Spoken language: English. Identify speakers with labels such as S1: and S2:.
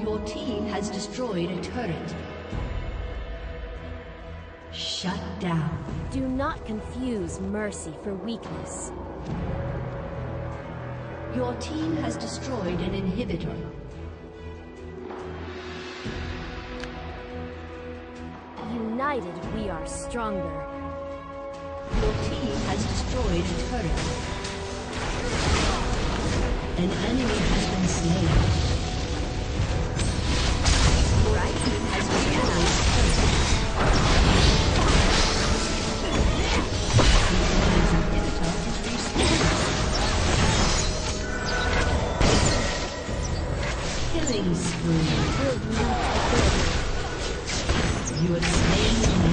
S1: Your team has destroyed a turret. Shut down.
S2: Do not confuse mercy for weakness.
S1: Your team has destroyed an inhibitor.
S2: United, we are stronger.
S1: Your team has destroyed a turret. An enemy has been slain. Killing spree. You are slain